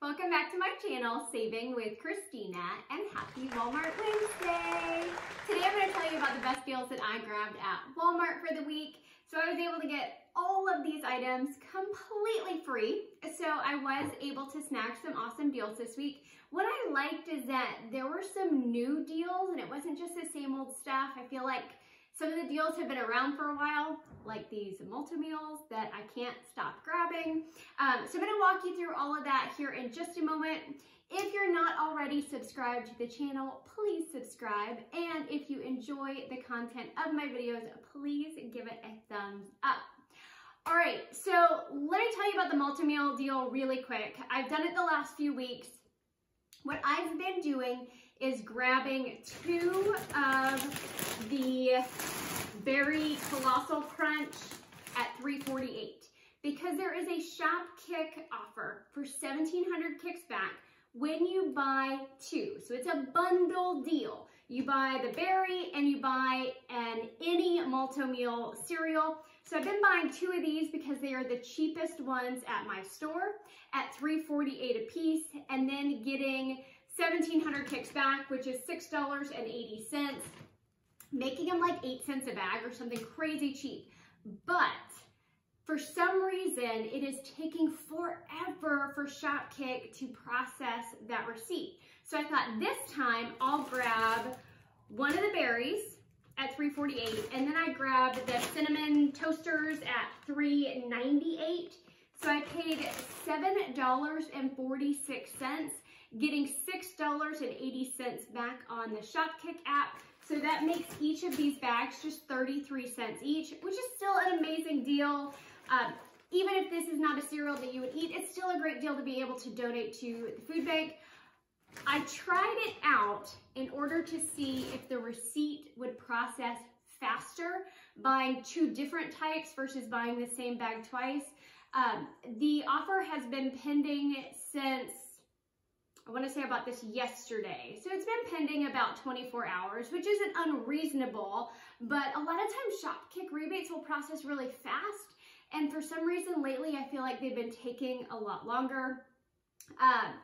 Welcome back to my channel, Saving with Christina, and happy Walmart Wednesday! Today I'm going to tell you about the best deals that I grabbed at Walmart for the week. So I was able to get all of these items completely free. So I was able to snag some awesome deals this week. What I liked is that there were some new deals and it wasn't just the same old stuff. I feel like some of the deals have been around for a while, like these Malt-O-Meals that I can't stop grabbing. Um, so I'm gonna walk you through all of that here in just a moment. If you're not already subscribed to the channel, please subscribe. And if you enjoy the content of my videos, please give it a thumbs up. All right, so let me tell you about the Malt-O-Meal deal really quick. I've done it the last few weeks. What I've been doing is grabbing two of the Berry Colossal Crunch at 348 because there is a shop kick offer for 1700 kicks back when you buy two. So it's a bundle deal. You buy the berry and you buy an any Malt-O-Meal cereal. So I've been buying two of these because they are the cheapest ones at my store at 348 a piece and then getting 1700 kicks back, which is $6.80, making them like 8 cents a bag or something crazy cheap. But for some reason, it is taking forever for Shopkick to process that receipt. So I thought this time I'll grab one of the berries at 348 and then I grabbed the cinnamon toasters at 398 so I paid $7.46 getting $6.80 back on the Shopkick app. So that makes each of these bags just 33 cents each, which is still an amazing deal. Um, even if this is not a cereal that you would eat, it's still a great deal to be able to donate to the food bank. I tried it out in order to see if the receipt would process faster buying two different types versus buying the same bag twice. Um, the offer has been pending since I want to say about this yesterday. So it's been pending about 24 hours, which isn't unreasonable, but a lot of times Shopkick rebates will process really fast. And for some reason lately, I feel like they've been taking a lot longer. Um,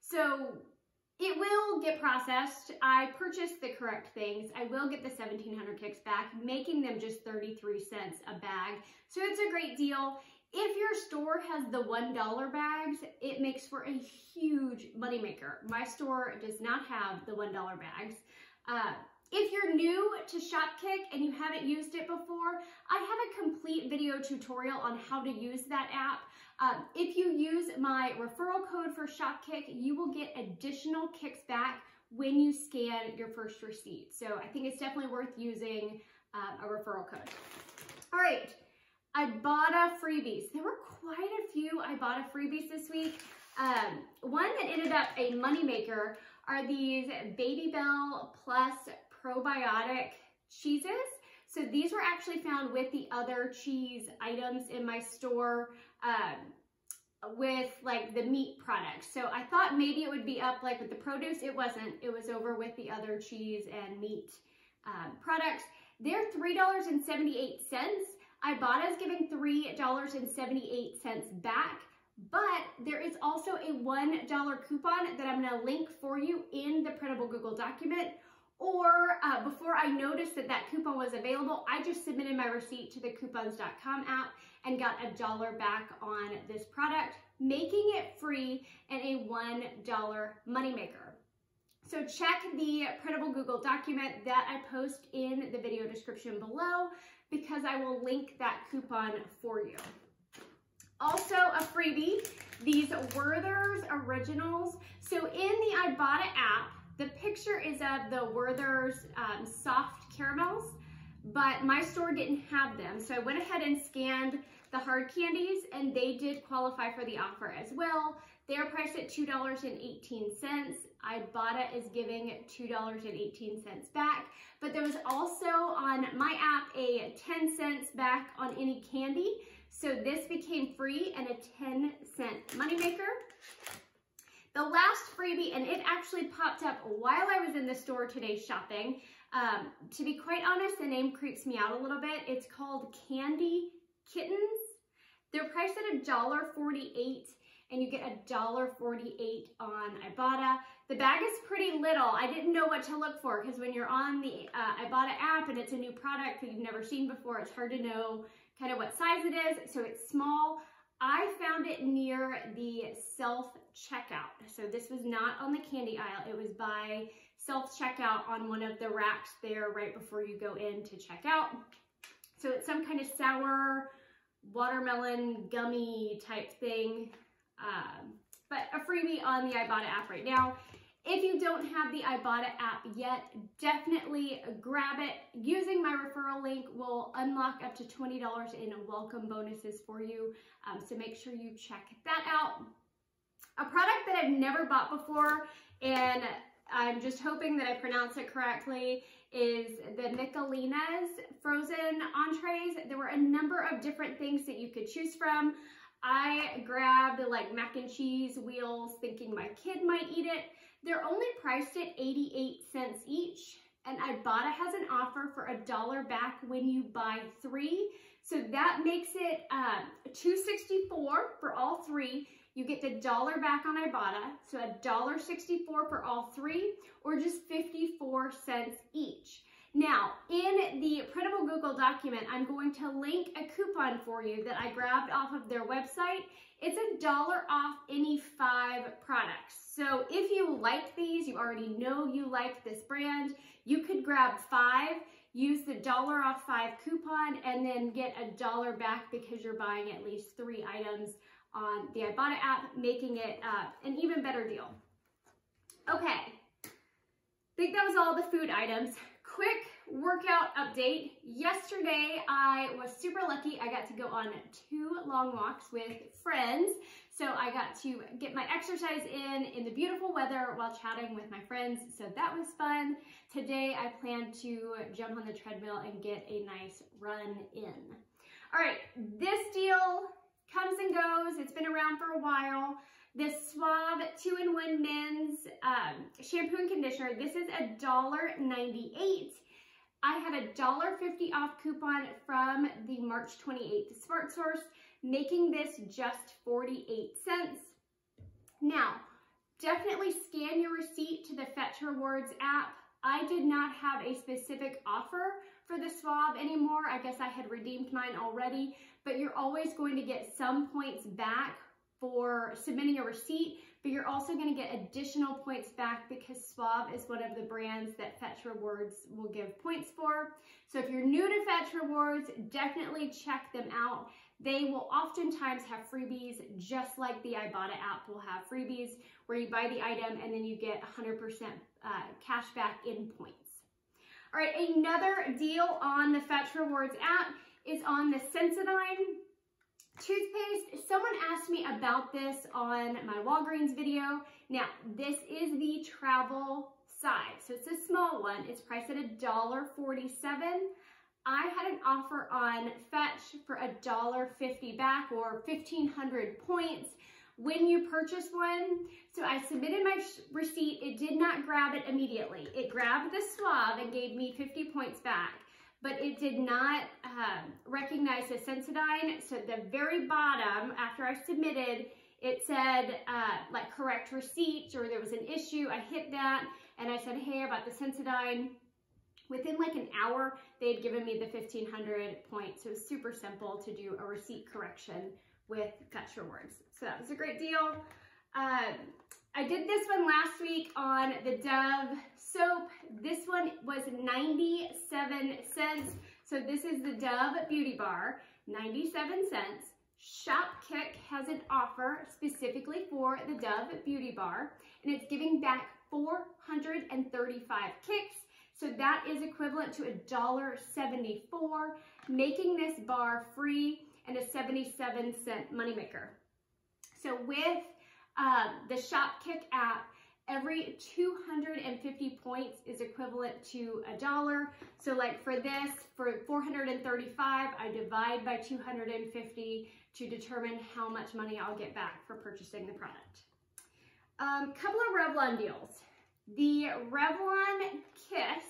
so it will get processed. I purchased the correct things. I will get the 1700 kicks back, making them just 33 cents a bag. So it's a great deal. If your store has the $1 bags, it makes for a huge moneymaker. My store does not have the $1 bags. Uh, if you're new to Shopkick and you haven't used it before, I have a complete video tutorial on how to use that app. Um, if you use my referral code for Shopkick, you will get additional kicks back when you scan your first receipt. So I think it's definitely worth using uh, a referral code. All right, Ibotta freebies. There were quite a few Ibotta freebies this week. Um, one that ended up a moneymaker are these Babybel Plus probiotic cheeses. So these were actually found with the other cheese items in my store um, with like the meat products. So I thought maybe it would be up like with the produce. It wasn't. It was over with the other cheese and meat um, products. They're $3.78. Ibotta is giving $3.78 back, but there is also a $1 coupon that I'm gonna link for you in the printable Google document. Or uh, before I noticed that that coupon was available, I just submitted my receipt to the coupons.com app and got a dollar back on this product, making it free and a $1 moneymaker. So check the printable Google document that I post in the video description below because I will link that coupon for you. Also a freebie, these Werther's Originals. So in the Ibotta app, the picture is of the Werther's um, soft caramels, but my store didn't have them. So I went ahead and scanned the hard candies and they did qualify for the offer as well. They're priced at $2.18. Ibotta is giving $2.18 back, but there was also on my app a 10 cents back on any candy. So this became free and a 10 cent moneymaker. The last freebie, and it actually popped up while I was in the store today shopping. Um, to be quite honest, the name creeps me out a little bit. It's called Candy Kittens. They're priced at $1.48 and you get a dollar forty-eight on Ibotta. The bag is pretty little. I didn't know what to look for because when you're on the uh, Ibotta app and it's a new product that you've never seen before, it's hard to know kind of what size it is. So it's small. I found it near the self-checkout. So this was not on the candy aisle. It was by self-checkout on one of the racks there right before you go in to check out. So it's some kind of sour watermelon gummy type thing. Um, but a freebie on the Ibotta app right now. If you don't have the Ibotta app yet, definitely grab it. Using my referral link will unlock up to $20 in welcome bonuses for you. Um, so make sure you check that out. A product that I've never bought before, and I'm just hoping that I pronounce it correctly, is the Michelina's frozen entrees. There were a number of different things that you could choose from. I grabbed like mac and cheese wheels thinking my kid might eat it. They're only priced at 88 cents each and Ibotta has an offer for a dollar back when you buy three. So that makes it uh, 264 for all three. You get the dollar back on Ibotta, so a dollar 64 for all three, or just 54 cents each. Now, in the printable Google document, I'm going to link a coupon for you that I grabbed off of their website. It's a dollar off any five products. So if you like these, you already know you like this brand, you could grab five, use the dollar off five coupon, and then get a dollar back because you're buying at least three items on the Ibotta app, making it uh, an even better deal. Okay, I think that was all the food items quick workout update. Yesterday, I was super lucky. I got to go on two long walks with friends. So I got to get my exercise in in the beautiful weather while chatting with my friends. So that was fun. Today, I plan to jump on the treadmill and get a nice run in. All right, this deal comes and goes. It's been around for a while. This Suave 2-in-1 Men's um, Shampoo and Conditioner, this is $1.98. I had a $1.50 off coupon from the March 28th Smart Source, making this just 48 cents. Now, definitely scan your receipt to the Fetch Rewards app. I did not have a specific offer for the Suave anymore. I guess I had redeemed mine already, but you're always going to get some points back for submitting a receipt, but you're also going to get additional points back because Suave is one of the brands that Fetch Rewards will give points for. So if you're new to Fetch Rewards, definitely check them out. They will oftentimes have freebies, just like the Ibotta app will have freebies, where you buy the item and then you get 100% uh, cash back in points. All right, another deal on the Fetch Rewards app is on the Sensodyne Toothpaste, someone asked me about this on my Walgreens video. Now, this is the travel size. So it's a small one. It's priced at $1.47. I had an offer on Fetch for $1.50 back or 1,500 points when you purchase one. So I submitted my receipt. It did not grab it immediately. It grabbed the Suave and gave me 50 points back but it did not um, recognize the Sensodyne. So at the very bottom, after I submitted, it said uh, like correct receipt or there was an issue. I hit that and I said, hey, about the Sensodyne. Within like an hour, they had given me the 1500 points. So it was super simple to do a receipt correction with Fetch Rewards. So that was a great deal. Um, I did this one last week on the Dove soap. This one was 97 cents. So this is the Dove Beauty Bar, 97 cents. Shopkick has an offer specifically for the Dove Beauty Bar, and it's giving back 435 kicks. So that is equivalent to $1.74, making this bar free and a 77 cent moneymaker. So with uh, the Shopkick app, every 250 points is equivalent to a dollar. So like for this, for 435, I divide by 250 to determine how much money I'll get back for purchasing the product. Um, couple of Revlon deals. The Revlon Kiss,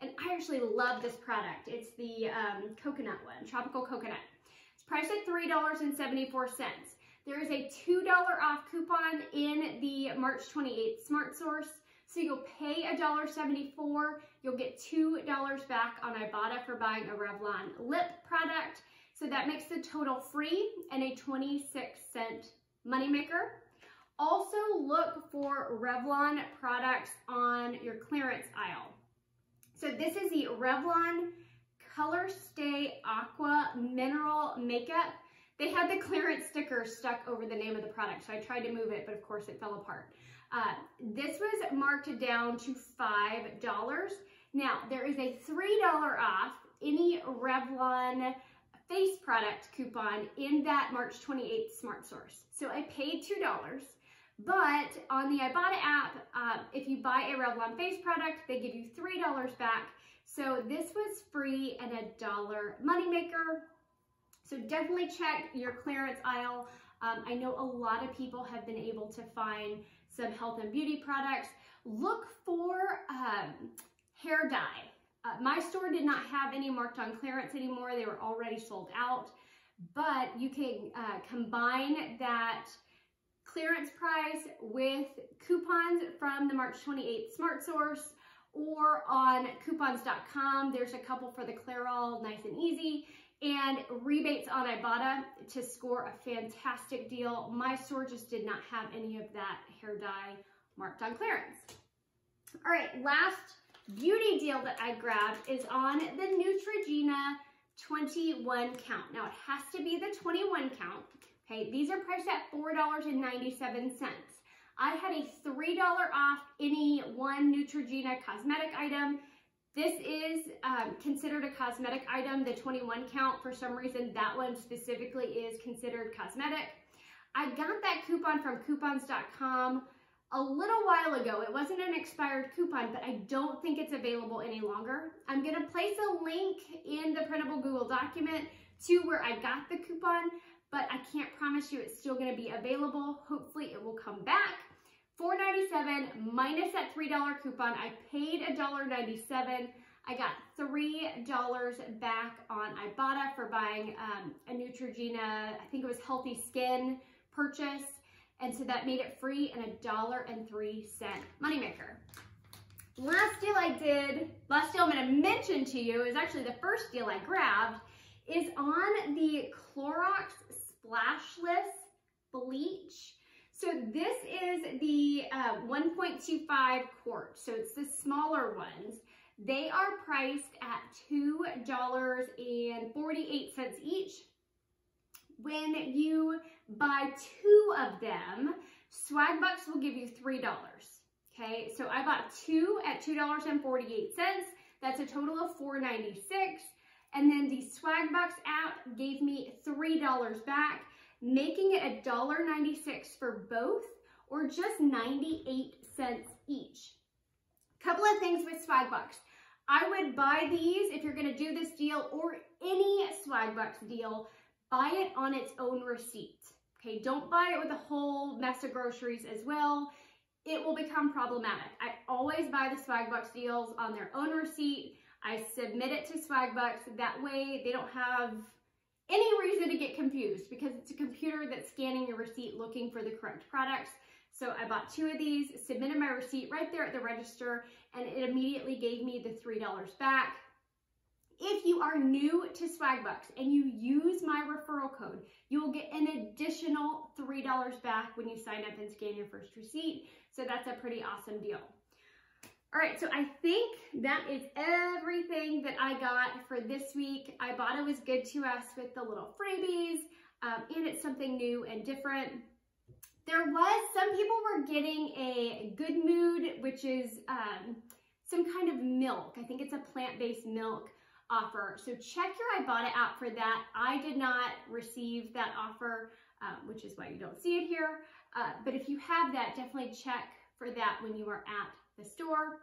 and I actually love this product. It's the um, coconut one, tropical coconut. It's priced at $3.74. There is a $2 off coupon in the March 28th Smart Source. So you'll pay $1.74, you'll get $2 back on Ibotta for buying a Revlon lip product. So that makes the total free and a 26 cent moneymaker. Also look for Revlon products on your clearance aisle. So this is the Revlon Color Stay Aqua Mineral Makeup. They had the clearance sticker stuck over the name of the product, so I tried to move it, but of course it fell apart. Uh, this was marked down to $5. Now, there is a $3 off any Revlon face product coupon in that March 28th Smart Source. So I paid $2, but on the Ibotta app, uh, if you buy a Revlon face product, they give you $3 back. So this was free and a dollar moneymaker. So definitely check your clearance aisle. Um, I know a lot of people have been able to find some health and beauty products. Look for um, hair dye. Uh, my store did not have any marked on clearance anymore. They were already sold out. But you can uh, combine that clearance price with coupons from the March 28th Smart Source or on coupons.com. There's a couple for the Clairol, nice and easy, and rebates on Ibotta to score a fantastic deal. My store just did not have any of that hair dye marked on clearance. All right, last beauty deal that I grabbed is on the Neutrogena 21 count. Now it has to be the 21 count. Okay, these are priced at $4.97. I had a $3 off any one Neutrogena cosmetic item. This is um, considered a cosmetic item, the 21 count. For some reason, that one specifically is considered cosmetic. I got that coupon from coupons.com a little while ago. It wasn't an expired coupon, but I don't think it's available any longer. I'm gonna place a link in the printable Google document to where I got the coupon, but I can't promise you it's still gonna be available. Hopefully it will come back. $4.97 minus that $3 coupon. I paid $1.97. I got $3 back on Ibotta for buying um, a Neutrogena, I think it was Healthy Skin purchase. And so that made it free and a dollar and three cent moneymaker. Last deal I did, last deal I'm gonna mention to you is actually the first deal I grabbed, is on the Clorox Splashless Bleach. Is the uh, 1.25 quart, so it's the smaller ones. They are priced at $2.48 each. When you buy two of them, Swagbucks will give you $3. Okay, so I bought two at $2.48. That's a total of $4.96. And then the Swagbucks app gave me $3 back making it $1.96 for both or just 98 cents each. Couple of things with Swagbucks. I would buy these if you're gonna do this deal or any Swagbucks deal, buy it on its own receipt. Okay, don't buy it with a whole mess of groceries as well. It will become problematic. I always buy the Swagbucks deals on their own receipt. I submit it to Swagbucks. That way they don't have any reason to get confused because it's a computer that's scanning your receipt looking for the correct products. So I bought two of these, submitted my receipt right there at the register, and it immediately gave me the $3 back. If you are new to Swagbucks and you use my referral code, you will get an additional $3 back when you sign up and scan your first receipt. So that's a pretty awesome deal. All right, so I think that is everything that I got for this week. Ibotta was good to us with the little freebies, um, and it's something new and different. There was, some people were getting a Good Mood, which is um, some kind of milk. I think it's a plant-based milk offer. So check your Ibotta app for that. I did not receive that offer, um, which is why you don't see it here. Uh, but if you have that, definitely check for that when you are at the store.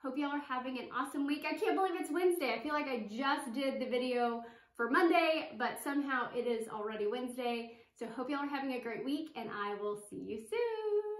Hope y'all are having an awesome week. I can't believe it's Wednesday. I feel like I just did the video for Monday, but somehow it is already Wednesday. So hope y'all are having a great week and I will see you soon.